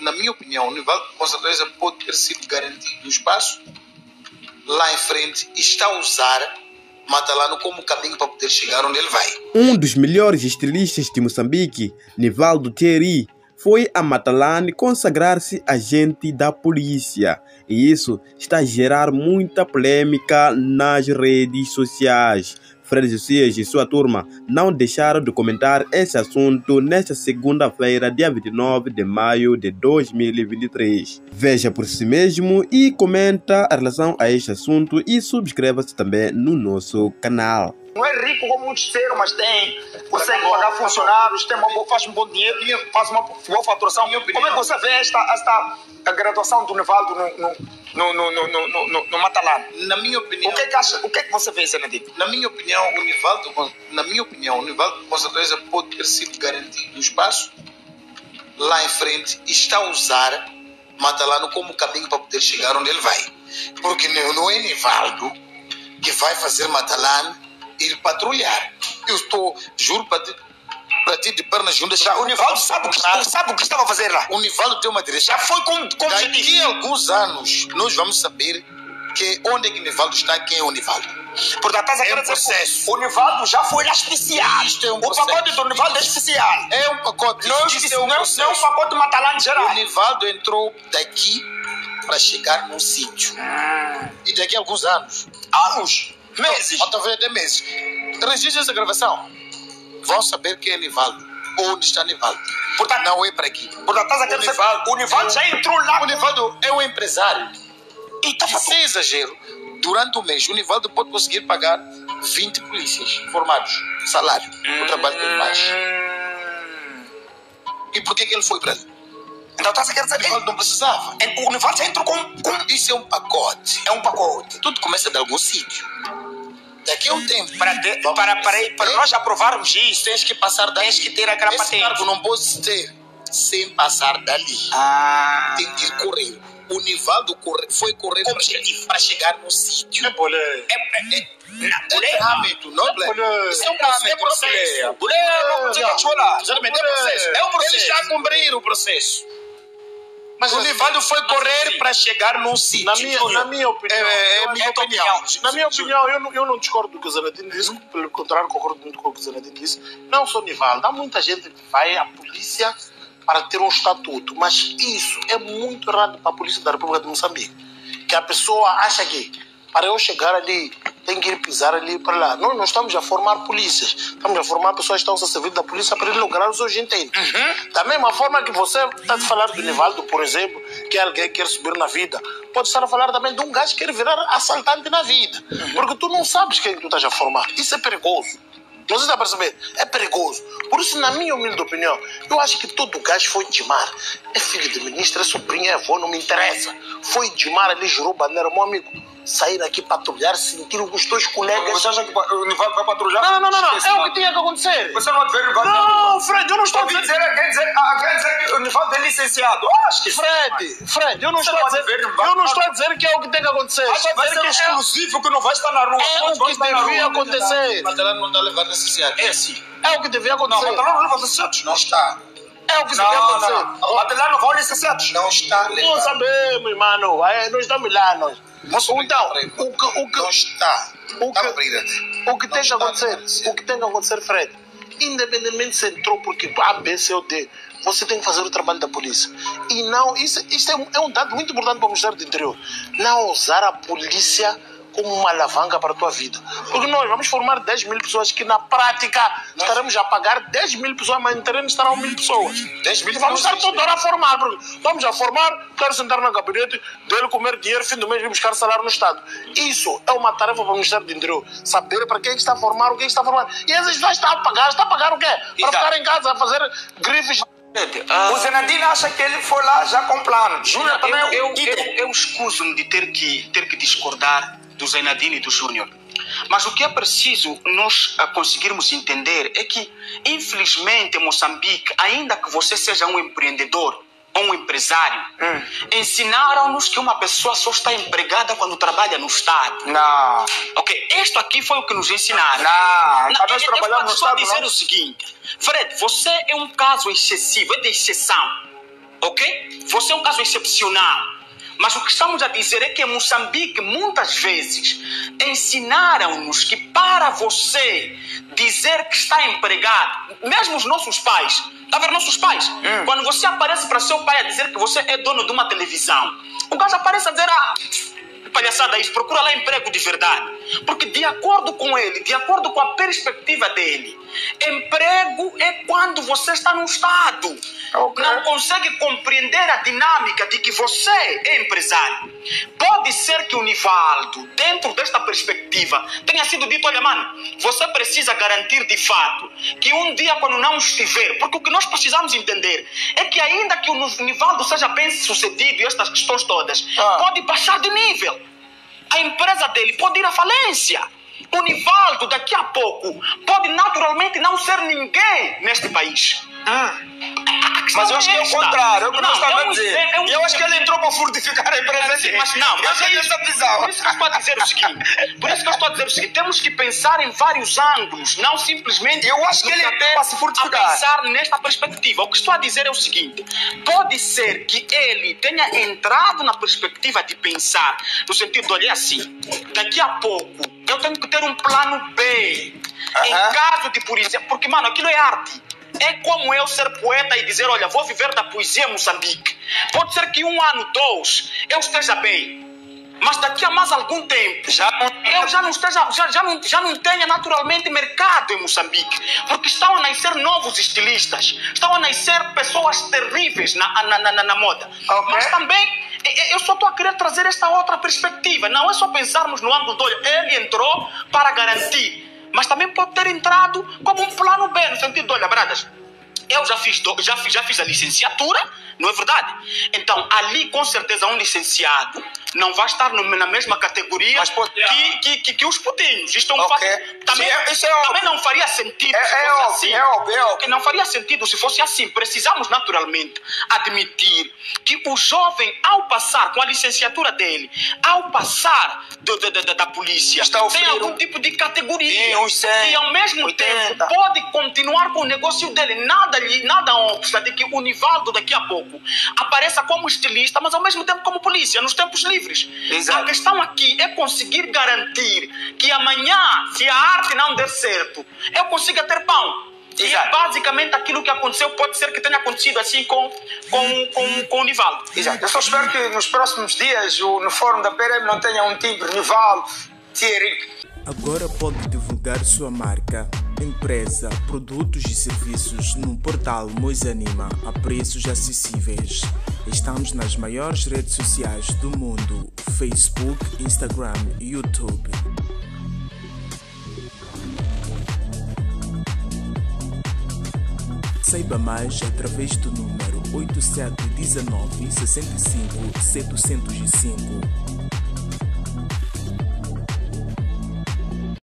na minha opinião, o Nivaldo com certeza pode ter sido garantido o espaço lá em frente e está a usar Matalano como caminho para poder chegar onde ele vai. Um dos melhores estrelistas de Moçambique, Nivaldo Thierry, foi a Matalane consagrar-se agente da polícia. E isso está a gerar muita polêmica nas redes sociais. Fred Josias e sua turma não deixaram de comentar esse assunto nesta segunda-feira, dia 29 de maio de 2023. Veja por si mesmo e comenta em relação a este assunto e subscreva-se também no nosso canal. Não é rico como muitos disseram, mas tem. Consegue pagar funcionários, tem uma boa, faz um bom dinheiro, faz uma boa faturação. Como é que você vê esta, esta a graduação do Nevaldo no, no, no, no, no, no, no Matalano? Na minha opinião. O que é que, acha, o que, é que você vê, Zenedito? Na minha opinião, o Nivaldo, na minha opinião, o Nivaldo com certeza pode ter sido garantido o espaço lá em frente e está a usar Matalano como caminho para poder chegar onde ele vai. Porque não é Nivaldo que vai fazer Matalano ir patrulhar. Eu estou, juro para ti, para ti de pernas juntas. Já, o Nivaldo sabe, que, sabe o que estava a fazer lá. O Nivaldo tem uma direção. Já foi com, com Daqui a alguns anos, nós vamos saber que onde é que o Nivaldo está, quem é o Nivaldo. Portanto, estás a É um processo. o Nivaldo já foi lá especial. Isto é um o processo. pacote do Nivaldo é especial. É um pacote. Não, Isto isso é um não, não é um pacote de Matalano geral. O Nivaldo entrou daqui para chegar num sítio. E daqui a alguns anos. Anos, meses. Talvez até meses. Registre essa gravação. Vão saber quem é Nivaldo. Onde está Nivaldo. Portanto, Não é para aqui. portanto estás a O dizer Nivaldo- o Nivaldo já entrou lá. O Nivaldo é um empresário. E E sem exagero, durante o mês, o Nivaldo pode conseguir pagar 20 polícias formados, salário, o trabalho que ele faz. E por que, que ele foi para ali? Então estás a querer O dizer Nivaldo não precisava. o Nivaldo já entrou com, com Isso é um pacote. é um pacote. Tudo começa de algum sítio. Daqui a um tempo. Para, de- para, para, para nós aprovarmos isso, Tens que passar dali. Tens que ter aquela Esse patente. cargo não pode ter sem passar dali. ah, Tem que ir correr. O Nivaldo corre, foi correr para, che- para chegar no sítio. é, é, é, É trâmito, não é. Isso é um processo. É é processo. É um processo. Ele está a cumprir o processo. Mas o Nivaldo foi correr assim, para chegar num sítio. Na minha, na minha opinião, É, é minha acho- opinião. Na minha opinião, eu não, eu não discordo do que o Zanadino disse, pelo contrário, concordo muito com o que o Zanadino disse. Não sou Nivaldo, há muita gente que vai à polícia para ter um estatuto, mas isso é muito errado para a Polícia da República de Moçambique. Que a pessoa acha que para eu chegar ali tem que ir pisar ali para lá. Nós não estamos a formar polícias, estamos a formar pessoas que estão a servir da polícia para lograr os seus intentos. Da mesma forma que você está a falar do Nivaldo, por exemplo, que é alguém que quer subir na vida, pode estar a falar também de um gajo que quer virar assaltante na vida. Porque tu não sabes quem tu estás a formar. Isso é perigoso. Se está a perceber? É perigoso. Por isso, na minha humilde opinião, eu acho que todo gajo foi de mar. É filho de ministro, é sobrinho, é avô, não me interessa. Foi de mar ali, jurou bandeira, meu amigo. Sair aqui patrulhar, sentir os teus colegas. Você acha que o Nivaldo vai patrulhar? Não, não, não, não. Esquece, É o que tinha que acontecer. Você não vai ver o Nivaldo. Não, Fred, eu não estou a Ouvi dizer. quer dizer, ah, quer dizer que o Nivaldo é licenciado. Ah, acho que Fred, Fred, eu não estou a dizer. Eu não estou a dizer que é o que tem que acontecer. Vai Estou a vai dizer ser que é, exclusivo que não vai estar na rua. é Não o que devia acontecer. Matalano não está levando associado. É sim. É o que devia Não, acontecer. Matalano não leva licenciados. Não está. É o que Não, devia não, acontecer. não. Não vão licenciados. Não está levando. sabemos, mano. É, nós estamos lá, nós. Moço, Então, o que, o que, Não está. o Está que- o que Não tem que está acontecer, o que tem que acontecer, Fred, independentemente se entrou porque A, B, C ou D, você tem que fazer o trabalho da polícia. E não, isso, isso é, um, é um dado muito importante para o Ministério do Interior. Não usar a polícia como uma alavanca para a tua vida. Porque nós vamos formar 10 mil pessoas que na prática estaremos a pagar 10 mil pessoas, mas no terreno estarão mil pessoas. 10 mil E vamos estar toda hora a formar. Porque vamos a formar, quero sentar no gabinete dele, comer dinheiro, fim do mês vir buscar salário no Estado. Isso é uma tarefa para o Ministério do Interior. Saber para quem é está a formar, o que é que está a formar. E essas pessoas estão a pagar. Está a pagar o quê? Para ficar em casa a fazer grifes. O Zenadino acha que ele foi lá já com plano. Júnior também é eu, eu, um líder. eu, eu escuso-me de ter que, ter que discordar do Zainadine e do Júnior. Mas o que é preciso nós ah, conseguirmos entender é que, infelizmente, em Moçambique, ainda que você seja um empreendedor ou um empresário, Hum. ensinaram-nos que uma pessoa só está empregada quando trabalha no Estado. Não. Ok, isto aqui foi o que nos ensinaram. Não, nós eu- trabalharmos no Estado, dizer não. o seguinte, Fred, você é um caso excessivo, é de exceção, ok? Você é um caso excepcional. Mas o que estamos a dizer é que em Moçambique, muitas vezes, ensinaram-nos que para você dizer que está empregado, mesmo os nossos pais, está vendo nossos pais? Hum. Quando você aparece para seu pai a dizer que você é dono de uma televisão, o gajo aparece a dizer, ah, palhaçada isso, procura lá emprego de verdade. Porque de acordo com ele, de acordo com a perspectiva dele, emprego é quando você está num estado. Ok. Não consegue compreender a dinâmica de que você é empresário. Pode ser que o Nivaldo, dentro desta perspectiva, tenha sido dito: olha, mano, você precisa garantir de fato que um dia, quando não estiver, porque o que nós precisamos entender é que, ainda que o Nivaldo seja bem sucedido e estas questões todas, Ah. pode baixar de nível. A empresa dele pode ir à falência. O Nivaldo, daqui a pouco, pode naturalmente não ser ninguém neste país. A questão Mas eu acho que é o esta. contrário, é o que Não, nós estamos é a um- dizer. é- é um- E eu acho que ele entrou para fortificar a empresa. Mas não, eu mas é essa visão. Por isso que eu estou a dizer o seguinte. Por isso que eu estou a dizer o seguinte. Temos que pensar em vários ângulos, não simplesmente. Eu acho que ele para se fortificar. A pensar nesta perspectiva. O que estou a dizer é o seguinte. Pode ser que ele tenha entrado na perspectiva de pensar, no sentido de olhar assim, daqui a pouco eu tenho que ter um plano B. Em caso de, por exemplo, porque, mano, aquilo é arte. É como eu ser poeta e dizer, olha, vou viver da poesia em Moçambique. Pode ser que um ano, dois, eu esteja bem. Mas daqui a mais algum tempo, Já não- eu já não esteja, já, já, não, já não tenha naturalmente mercado em Moçambique. Porque estão a nascer novos estilistas. Estão a nascer pessoas terríveis na, na, na, na moda. Ok. Mas também, eu só estou a querer trazer esta outra perspectiva. Não é só pensarmos no ângulo de, olha, ele entrou para garantir. Mas também pode ter entrado como um plano B, no sentido de, olha, Bradas, eu já fiz, do- já, já fiz a licenciatura, não é verdade? Então, ali, com certeza, um licenciado não vai estar no- na mesma categoria Mas que, que, que, que os putinhos. Isto é um Ok. fato. Também, Sim, é- isso é também não faria sentido É- se é fosse óbvio, assim. é óbvio, é óbvio. Não faria sentido se fosse assim. Precisamos, naturalmente, admitir que o jovem, ao passar com a licenciatura dele, ao passar do- do- do- da polícia, Está tem algum um- tipo de categoria. Uns 100, e ao mesmo 80. tempo pode continuar com o negócio dele. Nada lhe, nada obsta de que o Nivaldo daqui a pouco apareça como estilista, mas ao mesmo tempo como polícia, nos tempos livres. Exato. A questão aqui é conseguir garantir que amanhã, se a arte não der certo, eu consiga ter pão. E é basicamente aquilo que aconteceu, pode ser que tenha acontecido assim com, com, com, com o Nivaldo. Exato. Eu só espero que nos próximos dias o, no fórum da PRM não tenha um timbre Nival, Thierry. Agora pode divulgar sua marca, empresa, produtos e serviços no portal Moisanima a preços acessíveis. Estamos nas maiores redes sociais do mundo: Facebook, Instagram YouTube. Saiba mais através do número 8719 65 705